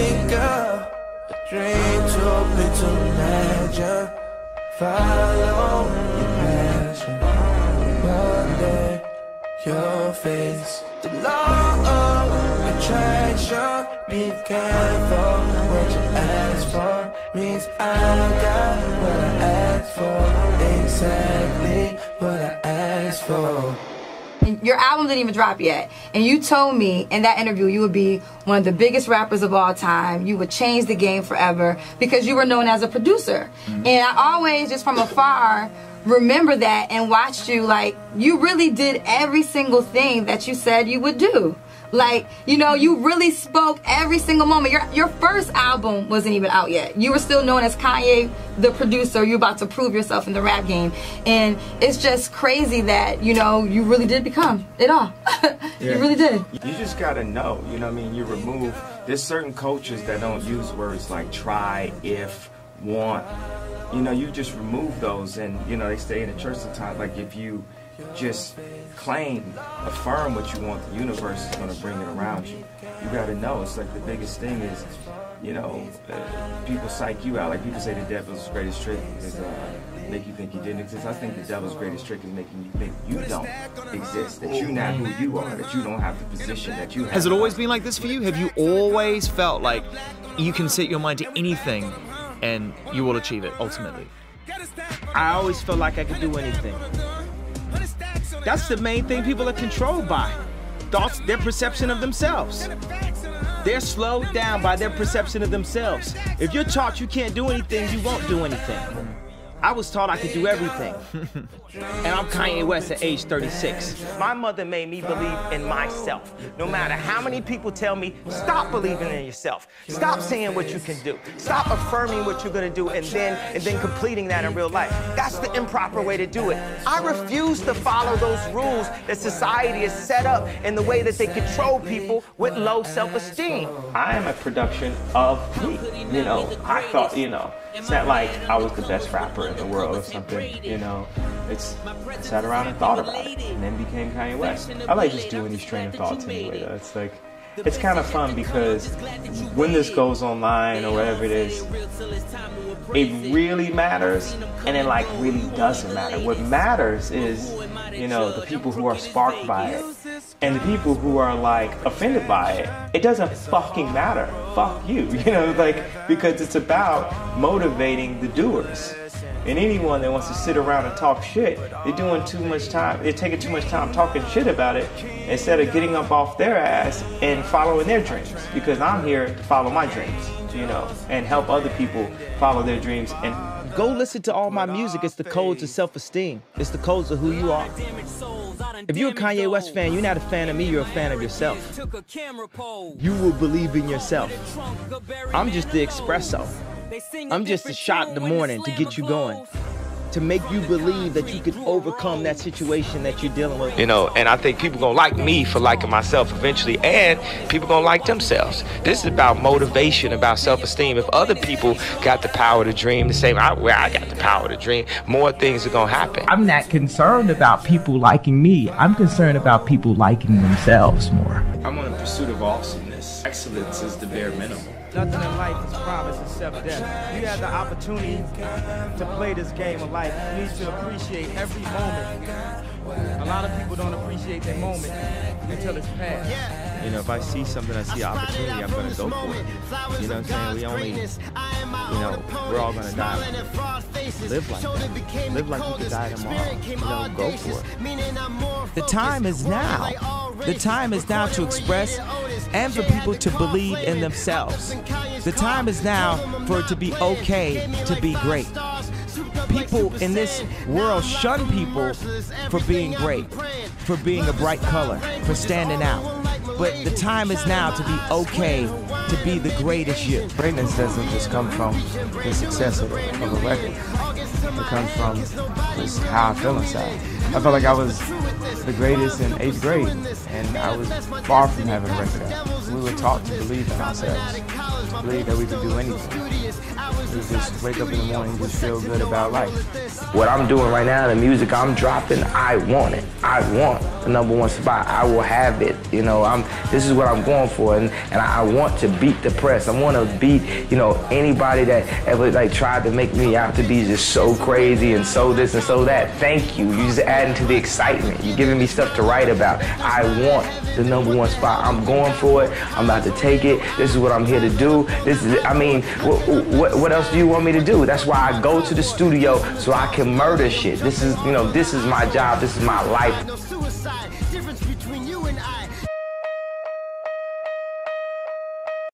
baby girl. A dream too big to imagine. Follow your passion. One day you'll face the law of attraction. Be careful what you ask for. Means I got what I asked for. Exactly what I asked for. Your album didn't even drop yet. And you told me in that interview you would be one of the biggest rappers of all time. You would change the game forever because you were known as a producer. Mm-hmm. And I always, just from afar, remember that and watched you like you really did every single thing that you said you would do. Like, you know, you really spoke every single moment. Your your first album wasn't even out yet. You were still known as Kanye, the producer. You're about to prove yourself in the rap game. And it's just crazy that, you know, you really did become it all. you really did. You just gotta know, you know I mean? You remove, there's certain cultures that don't use words like try, if, want. You know, you just remove those and, you know, they stay in the church sometimes. Like if you, just claim, affirm what you want, the universe is going to bring it around you. You got to know. It's like the biggest thing is, you know, uh, people psych you out. Like people say the devil's greatest trick is uh, make you think you didn't exist. I think the devil's greatest trick is making you think you don't exist, that you're not who you are, that you don't have the position that you have. Has it always been like this for you? Have you always felt like you can set your mind to anything and you will achieve it ultimately? I always felt like I could do anything. That's the main thing people are controlled by. Thoughts, their perception of themselves. They're slowed down by their perception of themselves. If you're taught you can't do anything, you won't do anything. I was taught I could do everything. and I'm Kanye West at age 36. My mother made me believe in myself. No matter how many people tell me, stop believing in yourself. Stop saying what you can do. Stop affirming what you're gonna do and then and then completing that in real life. That's the improper way to do it. I refuse to follow those rules that society has set up in the way that they control people with low self-esteem. I am a production of me. You know, I thought, you know, it's not like I was the best rapper in the world or something, you know. It's I sat around and thought about it and then became Kanye West. I like just doing these train of thoughts anyway though. It's like it's kind of fun because when this goes online or whatever it is, it really matters and it like really doesn't matter. What matters is, you know, the people who are sparked by it and the people who are like offended by it. It doesn't fucking matter. Fuck you, you know, like because it's about motivating the doers. And anyone that wants to sit around and talk shit, they're doing too much time, they're taking too much time talking shit about it instead of getting up off their ass and following their dreams. Because I'm here to follow my dreams, you know, and help other people follow their dreams. And go listen to all my music. It's the codes of self esteem, it's the codes of who you are. If you're a Kanye West fan, you're not a fan of me, you're a fan of yourself. You will believe in yourself. I'm just the espresso. I'm just a shot in the morning to get you going to make you believe that you can overcome that situation that you're dealing with. You know, and I think people gonna like me for liking myself eventually, and people gonna like themselves. This is about motivation, about self-esteem. If other people got the power to dream the same way I got the power to dream, more things are gonna happen. I'm not concerned about people liking me. I'm concerned about people liking themselves more. I'm on a pursuit of awesomeness. Excellence is the bare minimum. Nothing in life is promised except death. You have the opportunity to play this game of life. You need to appreciate every moment. A lot of people don't appreciate their moment until it's past. You know, if I see something, I see an opportunity, I'm gonna go for it. You know what I'm saying? We only, you know, we're all gonna die. Live like that. Live like you could die tomorrow. You know, go for it. The time is now. The time is now to express and for people to believe in themselves. The time is now for it to be okay to be great. People in this world shun people for being great, for being a bright color, for standing out. But the time is now to be okay to be the greatest you. Greatness doesn't just come from the success of, of a record. It comes from just how I feel inside. I felt like I was the greatest in eighth grade, and I was far from having a record. We were taught to believe in ourselves, believe that we can do anything. We just wake up in the morning and just feel good about life. What I'm doing right now, the music I'm dropping, I want it. I want the number one spot. I will have it. You know, I'm. This is what I'm going for, and, and I want to beat the press. I want to beat, you know, anybody that ever like tried to make me out to be just so crazy and so this and so that. Thank you. You just adding to the excitement. You're giving me stuff to write about. I want the number one spot. I'm going for it. I'm about to take it. This is what I'm here to This is. I mean, what, what, what else do you want me to do? That's why I go to the studio so I can murder shit. This is, you know, this is my job. This is my life. No suicide, difference between you and I.